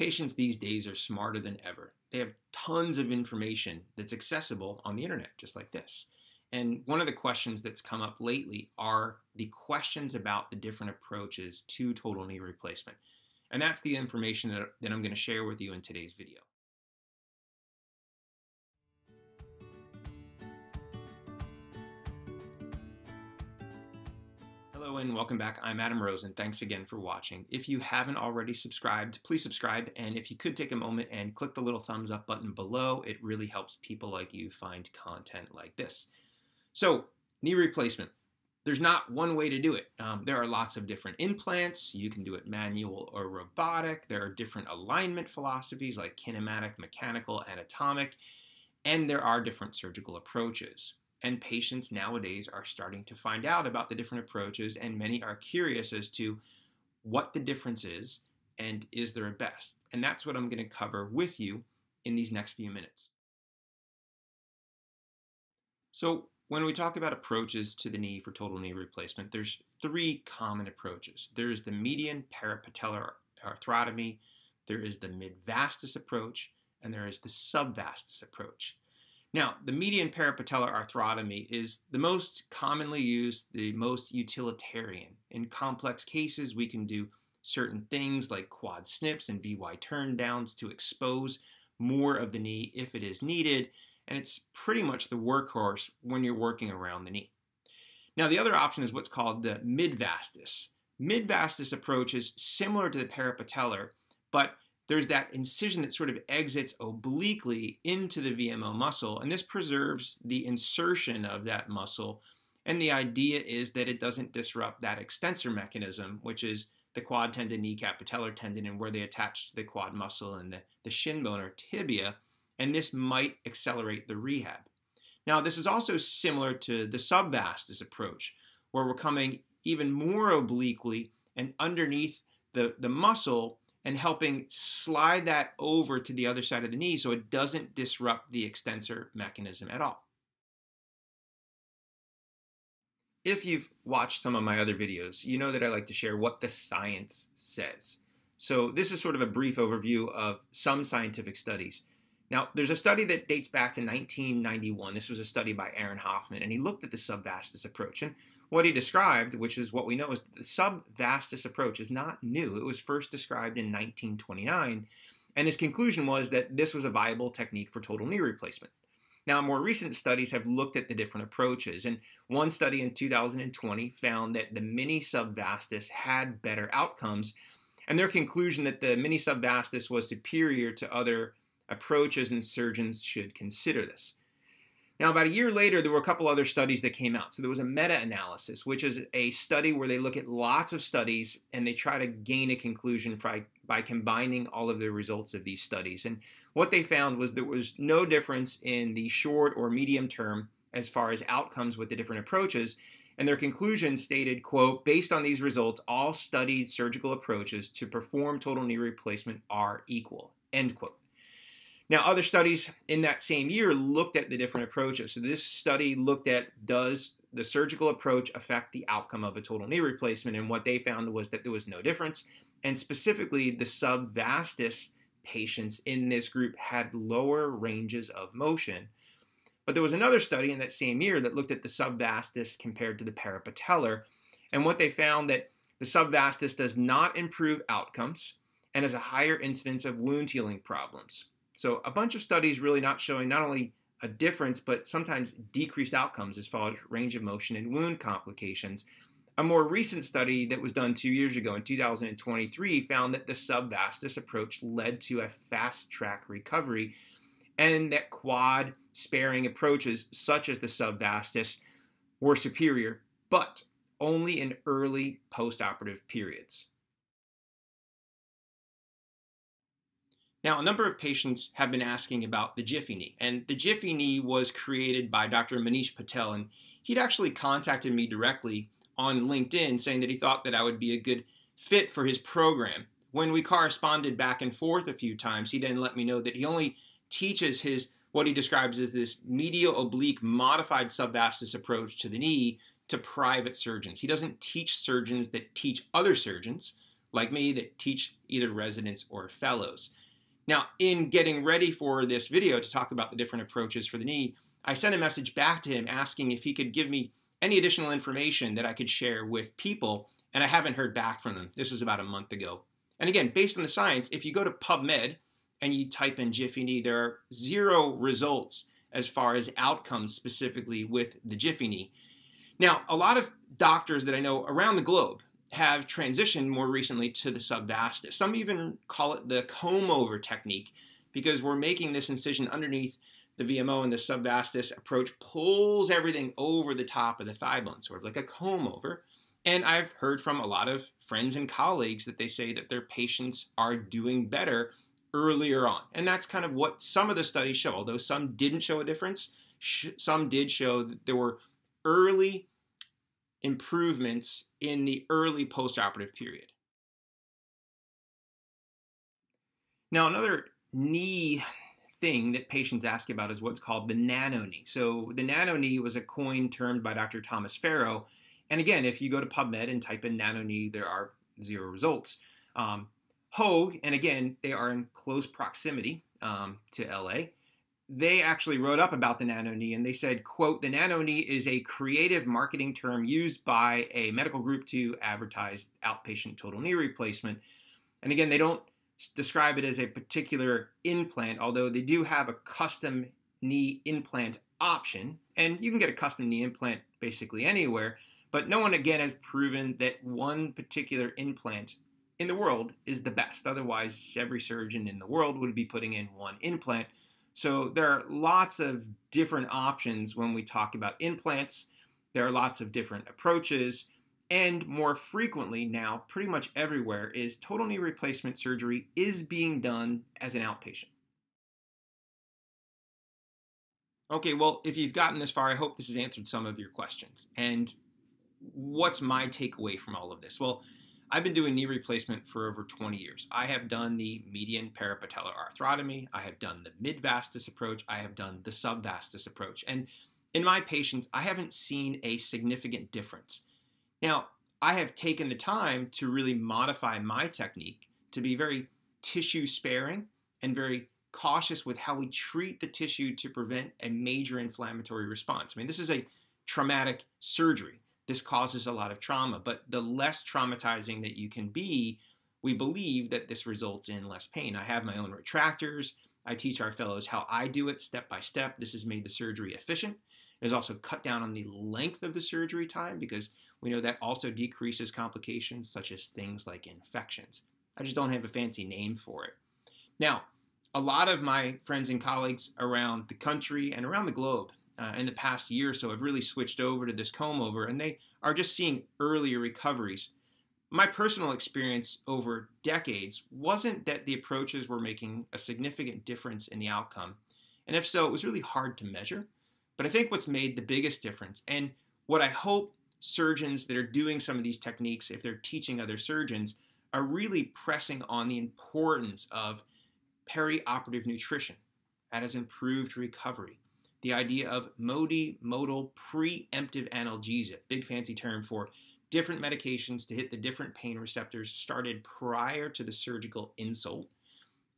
Patients these days are smarter than ever. They have tons of information that's accessible on the internet, just like this. And one of the questions that's come up lately are the questions about the different approaches to total knee replacement. And that's the information that, that I'm going to share with you in today's video. Hello and welcome back. I'm Adam Rosen. Thanks again for watching. If you haven't already subscribed, please subscribe. And if you could take a moment and click the little thumbs up button below, it really helps people like you find content like this. So, knee replacement. There's not one way to do it. Um, there are lots of different implants. You can do it manual or robotic. There are different alignment philosophies like kinematic, mechanical, anatomic, and there are different surgical approaches. And patients nowadays are starting to find out about the different approaches, and many are curious as to what the difference is and is there a best. And that's what I'm going to cover with you in these next few minutes. So, when we talk about approaches to the knee for total knee replacement, there's three common approaches. There's the median parapatellar arthrotomy, there is the mid-vastus approach, and there is the subvastus approach. Now, the median parapatellar arthrotomy is the most commonly used, the most utilitarian. In complex cases, we can do certain things like quad snips and VY turn downs to expose more of the knee if it is needed, and it's pretty much the workhorse when you're working around the knee. Now, the other option is what's called the mid-vastus. Mid-vastus approach is similar to the parapatellar, but there's that incision that sort of exits obliquely into the VMO muscle, and this preserves the insertion of that muscle. And the idea is that it doesn't disrupt that extensor mechanism, which is the quad tendon, kneecap, patellar tendon, and where they attach to the quad muscle and the, the shin bone or tibia, and this might accelerate the rehab. Now, this is also similar to the subvastus approach, where we're coming even more obliquely and underneath the, the muscle and helping slide that over to the other side of the knee so it doesn't disrupt the extensor mechanism at all. If you've watched some of my other videos, you know that I like to share what the science says. So this is sort of a brief overview of some scientific studies. Now, there's a study that dates back to 1991. This was a study by Aaron Hofmann, and he looked at the subvastus approach. And what he described, which is what we know, is that the subvastus approach is not new. It was first described in 1929, and his conclusion was that this was a viable technique for total knee replacement. Now, more recent studies have looked at the different approaches, and one study in 2020 found that the mini subvastus had better outcomes, and their conclusion that the mini subvastus was superior to other approaches and surgeons should consider this. Now, about a year later, there were a couple other studies that came out. So there was a meta-analysis, which is a study where they look at lots of studies and they try to gain a conclusion by, by combining all of the results of these studies. And what they found was there was no difference in the short or medium term as far as outcomes with the different approaches. And their conclusion stated, quote, based on these results, all studied surgical approaches to perform total knee replacement are equal, end quote. Now, other studies in that same year looked at the different approaches. So this study looked at does the surgical approach affect the outcome of a total knee replacement? And what they found was that there was no difference. And specifically, the subvastus patients in this group had lower ranges of motion. But there was another study in that same year that looked at the subvastus compared to the parapatellar. And what they found that the subvastus does not improve outcomes and has a higher incidence of wound healing problems. So a bunch of studies really not showing not only a difference, but sometimes decreased outcomes as far as range of motion and wound complications. A more recent study that was done two years ago in 2023 found that the subvastus approach led to a fast track recovery and that quad sparing approaches such as the subvastus were superior, but only in early postoperative periods. Now, a number of patients have been asking about the Jiffy knee, and the Jiffy knee was created by Dr. Manish Patel, and he'd actually contacted me directly on LinkedIn saying that he thought that I would be a good fit for his program. When we corresponded back and forth a few times, he then let me know that he only teaches his what he describes as this medial oblique modified subvastus approach to the knee to private surgeons. He doesn't teach surgeons that teach other surgeons, like me that teach either residents or fellows. Now, in getting ready for this video to talk about the different approaches for the knee, I sent a message back to him asking if he could give me any additional information that I could share with people, and I haven't heard back from them. This was about a month ago. And again, based on the science, if you go to PubMed and you type in Jiffy Knee, there are zero results as far as outcomes specifically with the Jiffy Knee. Now, a lot of doctors that I know around the globe have transitioned more recently to the subvastus. Some even call it the comb over technique because we're making this incision underneath the VMO and the subvastus approach pulls everything over the top of the thigh bone, sort of like a comb over. And I've heard from a lot of friends and colleagues that they say that their patients are doing better earlier on. And that's kind of what some of the studies show. Although some didn't show a difference, some did show that there were early improvements in the early postoperative period. Now, another knee thing that patients ask about is what's called the nano knee. So, the nano knee was a coin termed by Dr. Thomas Farrow. And again, if you go to PubMed and type in nano knee, there are zero results. Um, Hoag, and again, they are in close proximity um, to LA they actually wrote up about the nano knee and they said quote the nano knee is a creative marketing term used by a medical group to advertise outpatient total knee replacement. And again they don't describe it as a particular implant although they do have a custom knee implant option and you can get a custom knee implant basically anywhere but no one again has proven that one particular implant in the world is the best. Otherwise every surgeon in the world would be putting in one implant so there are lots of different options when we talk about implants. There are lots of different approaches. And more frequently now, pretty much everywhere, is total knee replacement surgery is being done as an outpatient. Okay, well, if you've gotten this far, I hope this has answered some of your questions. And what's my takeaway from all of this? Well, I've been doing knee replacement for over 20 years. I have done the median parapatellar arthrotomy, I have done the mid-vastus approach, I have done the subvastus approach. And in my patients, I haven't seen a significant difference. Now, I have taken the time to really modify my technique to be very tissue sparing and very cautious with how we treat the tissue to prevent a major inflammatory response. I mean, this is a traumatic surgery this causes a lot of trauma. But the less traumatizing that you can be, we believe that this results in less pain. I have my own retractors. I teach our fellows how I do it step by step. This has made the surgery efficient. It has also cut down on the length of the surgery time because we know that also decreases complications such as things like infections. I just don't have a fancy name for it. Now, a lot of my friends and colleagues around the country and around the globe uh, in the past year or so have really switched over to this comb over and they are just seeing earlier recoveries. My personal experience over decades wasn't that the approaches were making a significant difference in the outcome. And if so, it was really hard to measure. But I think what's made the biggest difference, and what I hope surgeons that are doing some of these techniques, if they're teaching other surgeons, are really pressing on the importance of perioperative nutrition. That has improved recovery the idea of multimodal preemptive analgesia, big fancy term for different medications to hit the different pain receptors started prior to the surgical insult.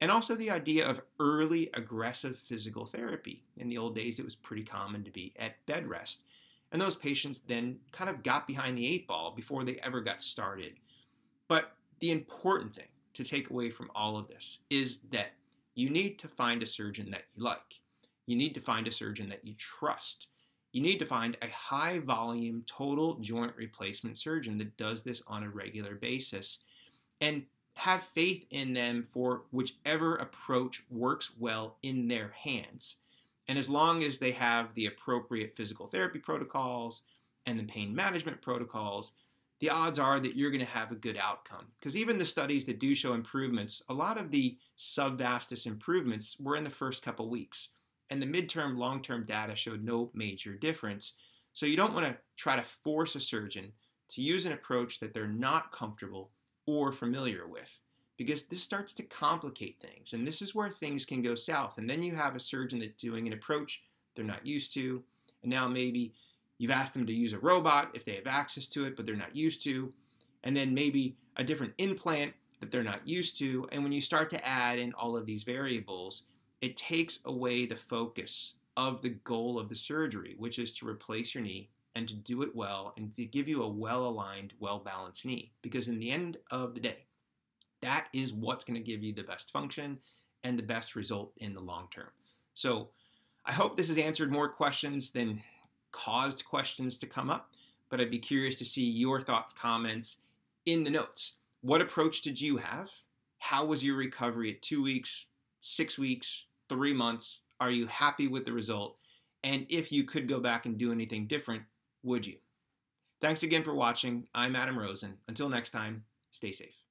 And also the idea of early aggressive physical therapy. In the old days, it was pretty common to be at bed rest. And those patients then kind of got behind the eight ball before they ever got started. But the important thing to take away from all of this is that you need to find a surgeon that you like you need to find a surgeon that you trust. You need to find a high volume total joint replacement surgeon that does this on a regular basis and have faith in them for whichever approach works well in their hands. And as long as they have the appropriate physical therapy protocols and the pain management protocols, the odds are that you're going to have a good outcome. Because even the studies that do show improvements, a lot of the subvastus improvements were in the first couple weeks and the midterm long term data showed no major difference. So you don't want to try to force a surgeon to use an approach that they're not comfortable or familiar with because this starts to complicate things and this is where things can go south and then you have a surgeon that's doing an approach they're not used to and now maybe you've asked them to use a robot if they have access to it but they're not used to and then maybe a different implant that they're not used to. And when you start to add in all of these variables, it takes away the focus of the goal of the surgery, which is to replace your knee and to do it well and to give you a well aligned, well balanced knee. Because in the end of the day, that is what's going to give you the best function and the best result in the long term. So I hope this has answered more questions than caused questions to come up, but I'd be curious to see your thoughts, comments in the notes. What approach did you have? How was your recovery at two weeks, six weeks, three months? Are you happy with the result? And if you could go back and do anything different, would you? Thanks again for watching. I'm Adam Rosen. Until next time, stay safe.